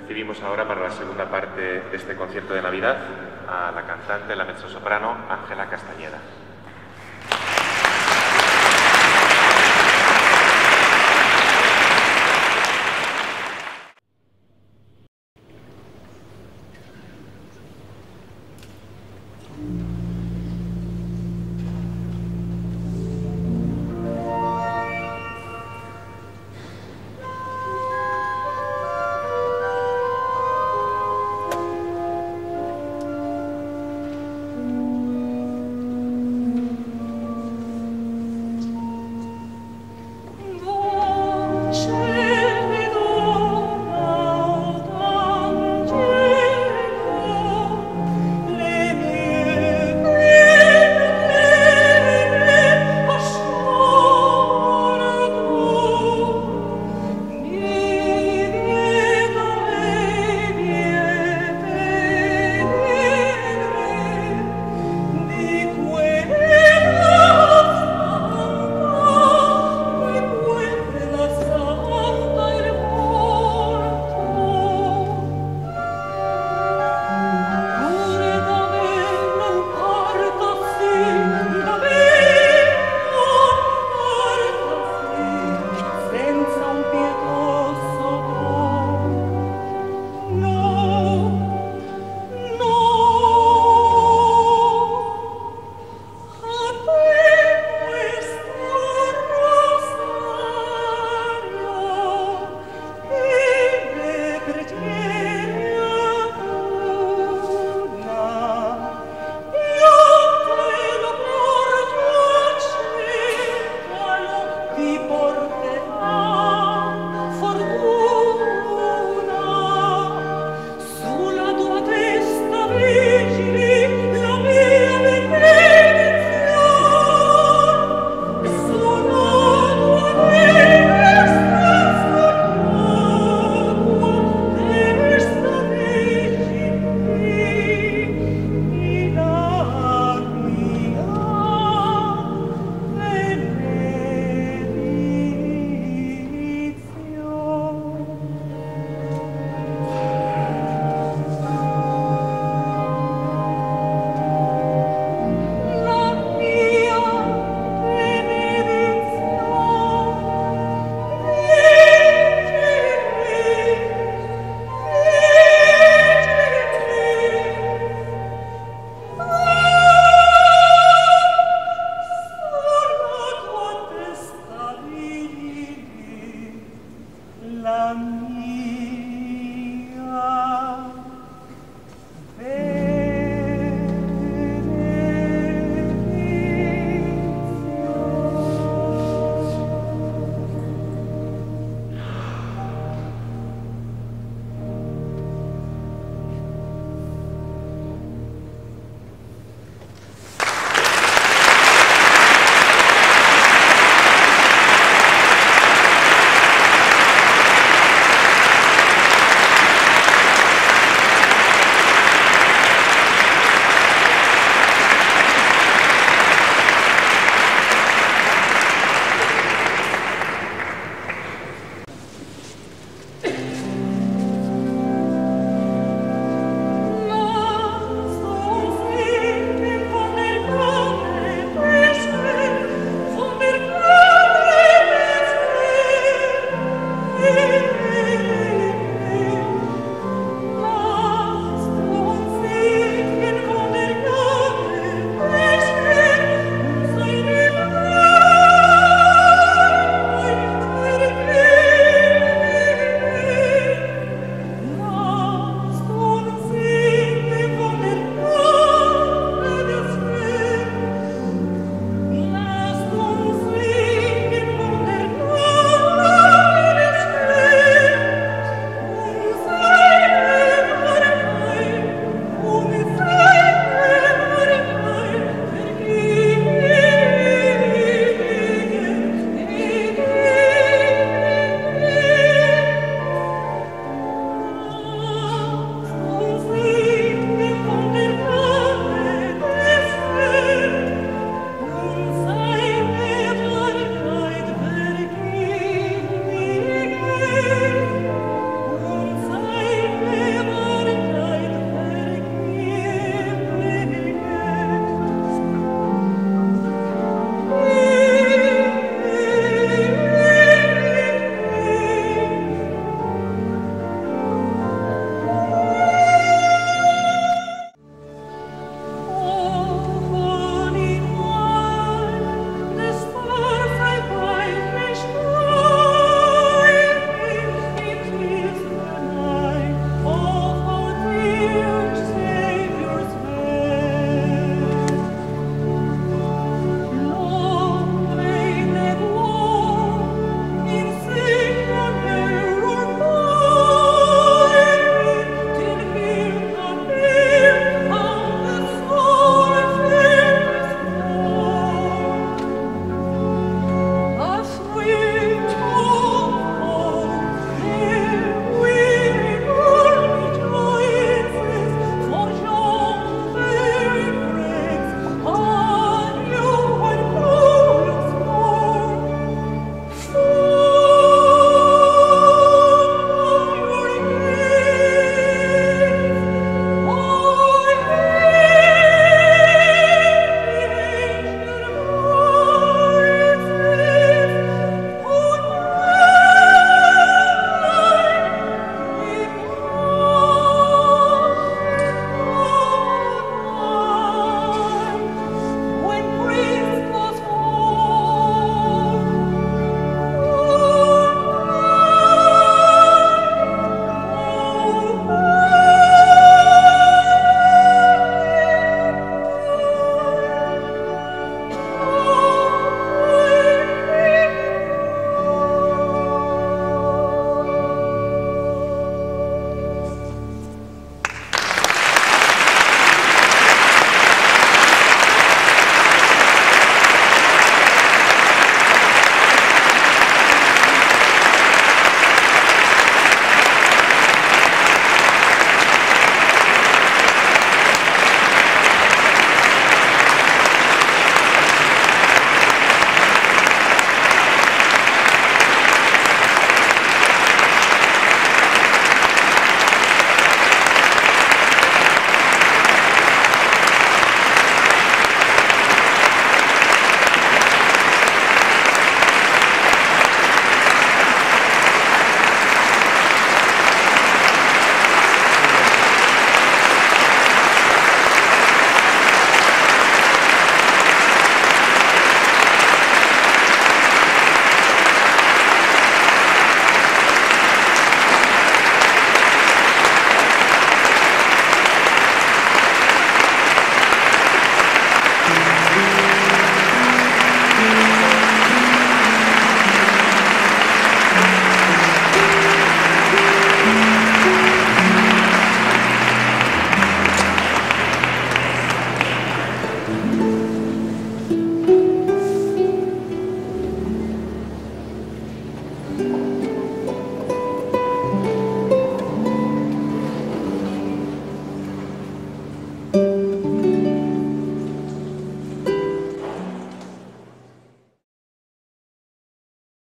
Recibimos ahora para la segunda parte de este concierto de Navidad a la cantante, la mezzosoprano Ángela Castañeda.